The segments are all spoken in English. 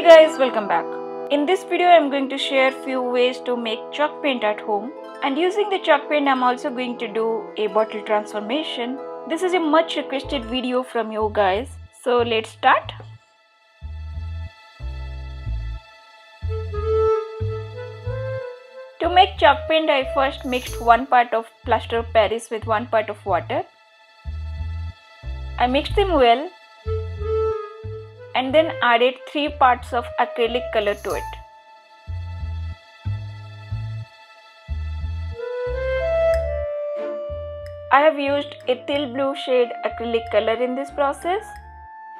Hey guys, welcome back. In this video, I'm going to share few ways to make chalk paint at home. And using the chalk paint, I'm also going to do a bottle transformation. This is a much requested video from you guys. So let's start. To make chalk paint, I first mixed one part of plaster of Paris with one part of water. I mixed them well and then added 3 parts of acrylic color to it. I have used a teal blue shade acrylic color in this process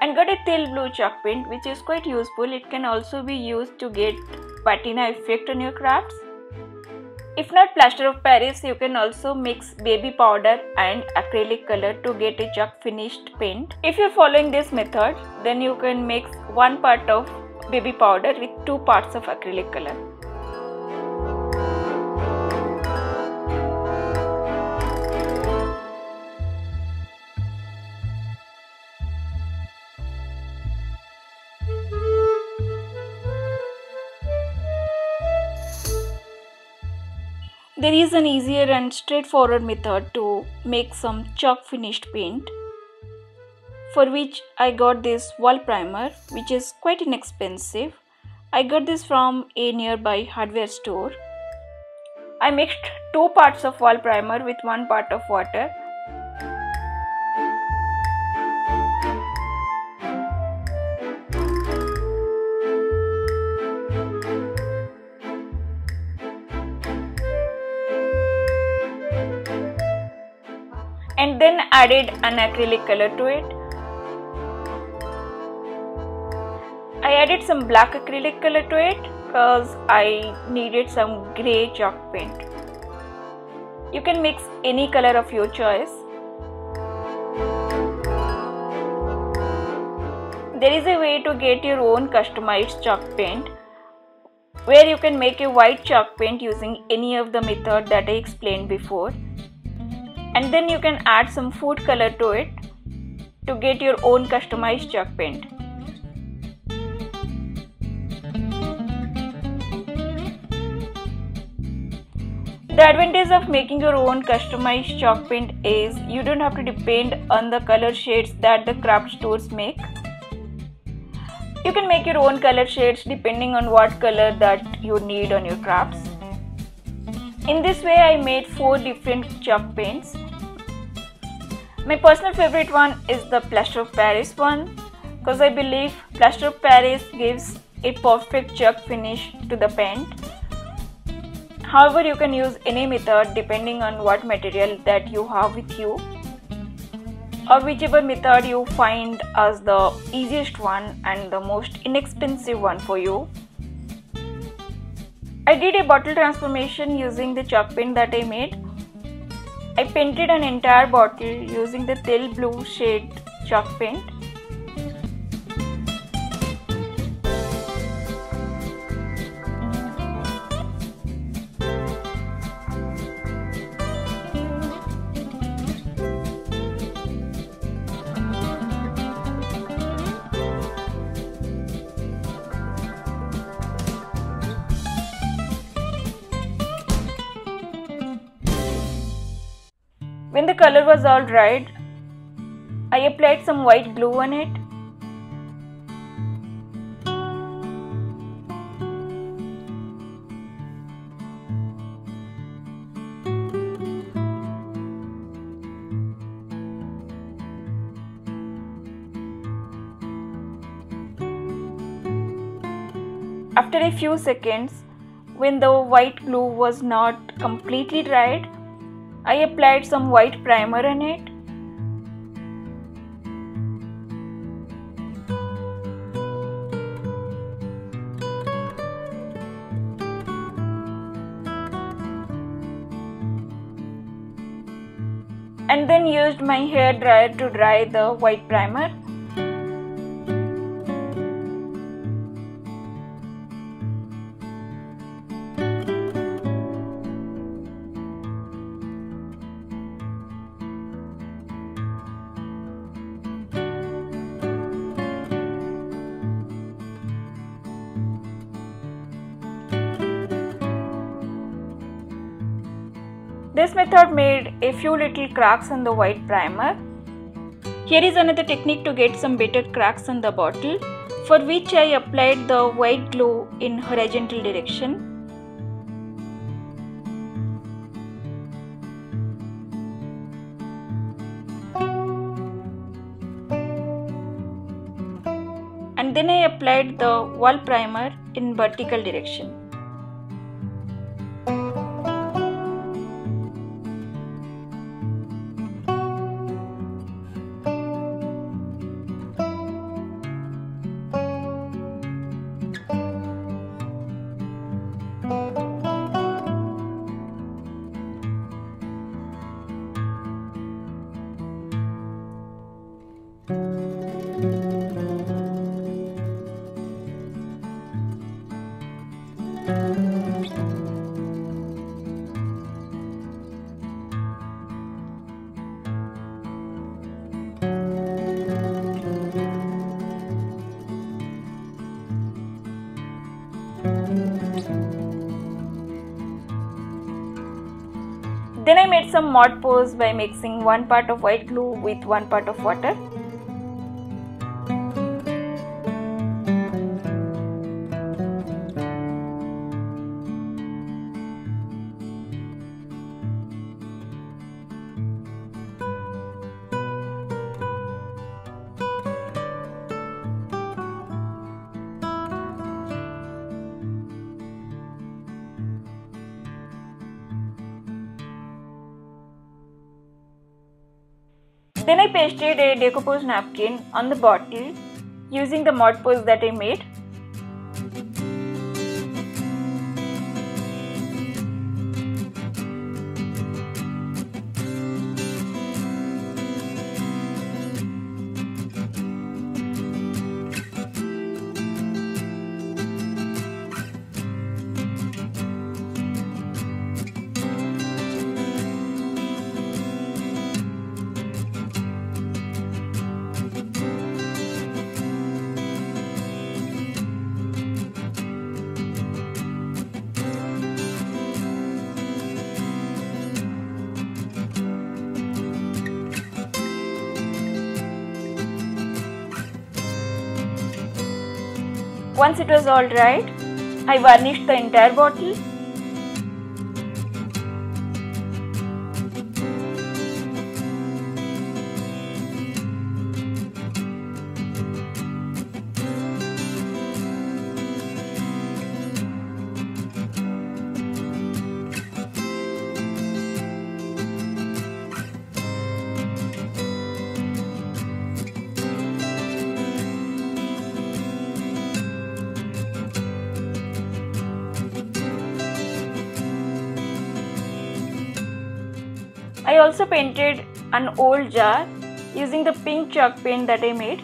and got a teal blue chalk paint which is quite useful. It can also be used to get patina effect on your crafts. If not plaster of Paris, you can also mix baby powder and acrylic color to get a chalk finished paint. If you're following this method, then you can mix one part of baby powder with two parts of acrylic color. There is an easier and straightforward method to make some chalk finished paint for which I got this wall primer which is quite inexpensive. I got this from a nearby hardware store. I mixed two parts of wall primer with one part of water and then added an acrylic color to it. I added some black acrylic color to it because I needed some grey chalk paint. You can mix any color of your choice. There is a way to get your own customized chalk paint where you can make a white chalk paint using any of the method that I explained before and then you can add some food color to it to get your own customized chalk paint. The advantage of making your own customized chalk paint is you don't have to depend on the color shades that the craft stores make. You can make your own color shades depending on what color that you need on your crafts. In this way I made 4 different chalk paints. My personal favorite one is the plaster of Paris one because I believe plaster of Paris gives a perfect chalk finish to the paint. However, you can use any method depending on what material that you have with you or whichever method you find as the easiest one and the most inexpensive one for you. I did a bottle transformation using the chalk paint that I made. I painted an entire bottle using the teal blue shade chalk paint. When the color was all dried, I applied some white glue on it. After a few seconds, when the white glue was not completely dried, I applied some white primer on it. And then used my hair dryer to dry the white primer. This method made a few little cracks in the white primer. Here is another technique to get some better cracks in the bottle for which I applied the white glue in horizontal direction. and then I applied the wall primer in vertical direction. Then I made some Mod Podge by mixing one part of white glue with one part of water. Then I pasted a decoupage napkin on the bottle using the Podge that I made. Once it was all dried, I varnished the entire bottle. Also painted an old jar using the pink chalk paint that I made.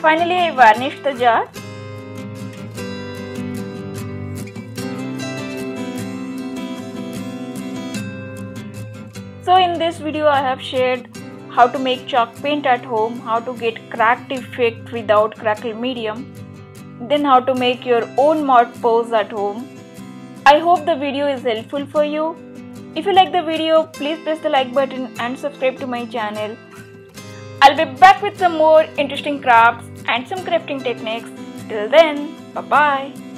Finally, I varnished the jar. So in this video I have shared how to make chalk paint at home, how to get cracked effect without crackle medium, then how to make your own Mod Podge at home. I hope the video is helpful for you. If you like the video, please press the like button and subscribe to my channel. I'll be back with some more interesting crafts and some crafting techniques. Till then, bye bye.